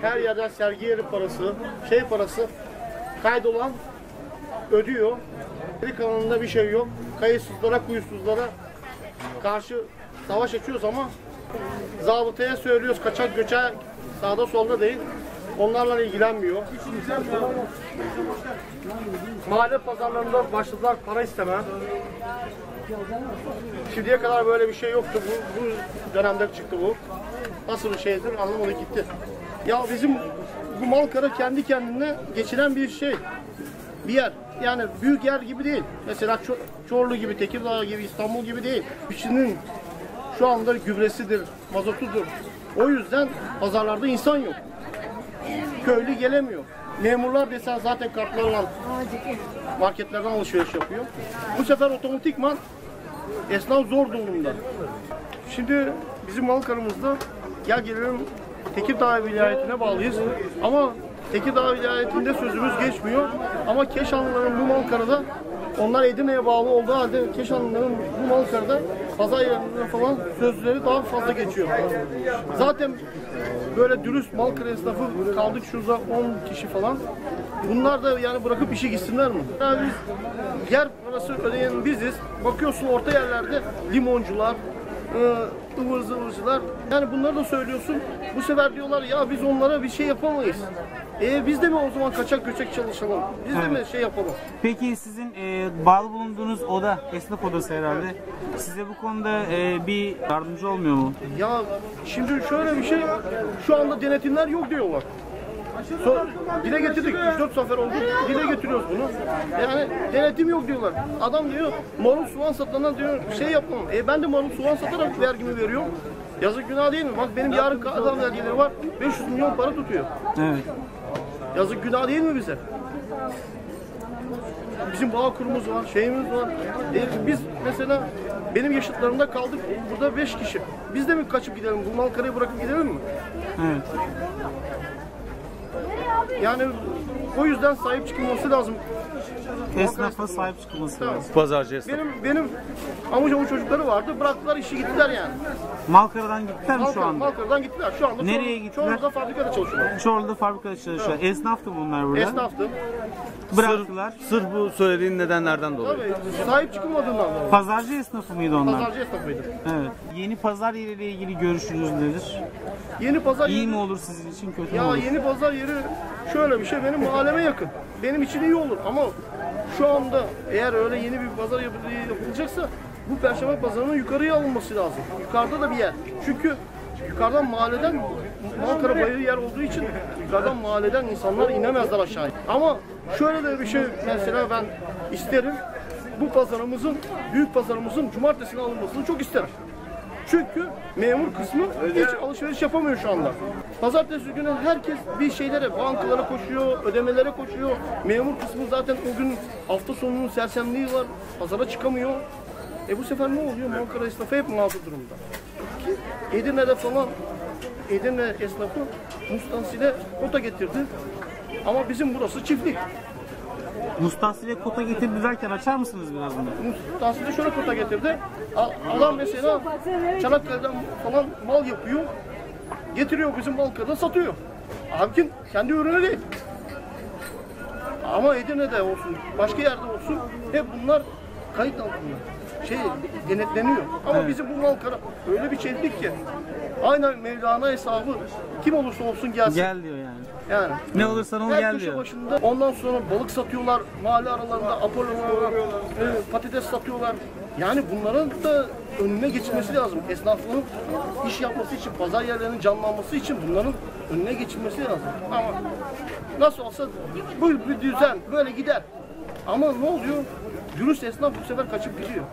her yerden sergi yeri parası, şey parası kaydolan ödüyor. Geri kalanında bir şey yok. Kayıtsızlara, kuyusuzlara karşı savaş açıyoruz ama zabıtaya söylüyoruz kaçak göçer sağda solda değil. Onlarla ilgilenmiyor. Mahalle pazarlarında başladılar para istemeye. Şimdiye kadar böyle bir şey yoktu. Bu, bu dönemde çıktı bu. Nasıl bir şeydir anlamadık gitti. Ya bizim bu Malkara kendi kendine geçiren bir şey. Bir yer. Yani büyük yer gibi değil. Mesela Ço- Çorlu gibi, Tekirdağ gibi, İstanbul gibi değil. İçinin şu anda gübresidir, mazotudur. O yüzden pazarlarda insan yok. Köylü gelemiyor. Memurlar desen zaten kartlarla marketlerden alışveriş yapıyor. Bu sefer otomatikman esnaf zor durumda. Şimdi bizim Malkara'mızda gel gelelim Tekirdağ vilayetine bağlıyız. Ama Tekirdağ vilayetinde sözümüz geçmiyor. Ama Keşanlıların bu Malkara'da onlar Edirne'ye bağlı olduğu halde Keşanlıların bu Malkara'da pazar yerlerinde falan sözleri daha fazla geçiyor. Zaten böyle dürüst Malkara esnafı kaldık şurada 10 kişi falan. Bunlar da yani bırakıp işe gitsinler mi? Yani biz yer parası ödeyen biziz. Bakıyorsun orta yerlerde limoncular, e, ıvır zıvırcılar. Yani bunları da söylüyorsun. Bu sefer diyorlar ya biz onlara bir şey yapamayız. E biz de mi o zaman kaçak göçek çalışalım? Biz de mi şey yapalım? Peki sizin e, bağlı bulunduğunuz oda, esnaf odası herhalde. Size bu konuda e, bir yardımcı olmuyor mu? Ya şimdi şöyle bir şey, şu anda denetimler yok diyorlar. So, dile getirdik, 3-4 sefer oldu, dile getiriyoruz bunu. Yani denetim yok diyorlar. Adam diyor, marul soğan satana diyor, şey yapmam. E ben de marul soğan satarak vergimi veriyorum. Yazık günah değil mi? Bak benim yarın kadar vergileri var, 500 milyon para tutuyor. Evet. Yazık günah değil mi bize? Bizim bağ kurumuz var, şeyimiz var. E, biz mesela benim yaşıtlarımda kaldık burada 5 kişi. Biz de mi kaçıp gidelim? Bu Malkara'yı bırakıp gidelim mi? Evet. Yani o yüzden sahip çıkılması lazım. Esnafa sahip çıkılması lazım. Pazarcı esnaf. Benim benim amcamın çocukları vardı. Bıraktılar işi gittiler yani. Malkara'dan gittiler mi şu Malkara, anda? Malkara'dan gittiler. Şu anda Nereye Çorlu- gittiler? Çorlu'da fabrikada çalışıyorlar. Çorlu'da fabrikada çalışıyor. Esnaftı bunlar burada. Esnaftı. Bıraktılar. Sırf bu söylediğin nedenlerden dolayı. Tabii sahip çıkılmadığından dolayı. Pazarcı esnafı mıydı onlar? Pazarcı esnafıydı. Evet. Yeni pazar yeriyle ilgili görüşünüz nedir? Yeni pazar İyi mi olur sizin için kötü mü Ya olur? yeni pazar yeri şöyle bir şey benim mahalleme yakın. Benim için iyi olur ama şu anda eğer öyle yeni bir pazar yap- yapılacaksa bu perşembe pazarının yukarıya alınması lazım. Yukarıda da bir yer. Çünkü yukarıdan mahalleden Ankara bayır yer olduğu için yukarıdan mahalleden insanlar inemezler aşağıya. Ama şöyle de bir şey mesela ben isterim. Bu pazarımızın, büyük pazarımızın cumartesine alınmasını çok isterim. Çünkü memur kısmı hiç alışveriş yapamıyor şu anda. Pazartesi günü herkes bir şeylere, bankalara koşuyor, ödemelere koşuyor. Memur kısmı zaten o gün hafta sonunun sersemliği var, pazara çıkamıyor. E bu sefer ne oluyor? Ankara esnafı hep mağdur durumda. Ki Edirne'de falan, Edirne esnafı Mustansile kota getirdi. Ama bizim burası çiftlik. Mustasile kota getirdi derken açar mısınız biraz bunu? Mustansile şöyle kota getirdi. Adam mesela Çanakkale'den falan mal yapıyor. Getiriyor bizim Malka'da satıyor. Halbuki kendi ürünü değil. Ama Edirne'de olsun, başka yerde olsun hep bunlar kayıt altında. Şey denetleniyor. Ama bizim bu Malkara öyle bir çeviklik ki aynen Mevlana hesabı kim olursa olsun gelsin. Gel diyor yani. Yani. Ne olursan ol Her gel köşe diyor. başında ondan sonra balık satıyorlar, mahalle aralarında Apollo var, e, patates satıyorlar. Yani bunların da önüne geçilmesi lazım. Esnaflığın iş yapması için, pazar yerlerinin canlanması için bunların önüne geçilmesi lazım. Ama nasıl olsa bu bir düzen böyle gider. Ama ne oluyor? Dürüst esnaf bu sefer kaçıp gidiyor.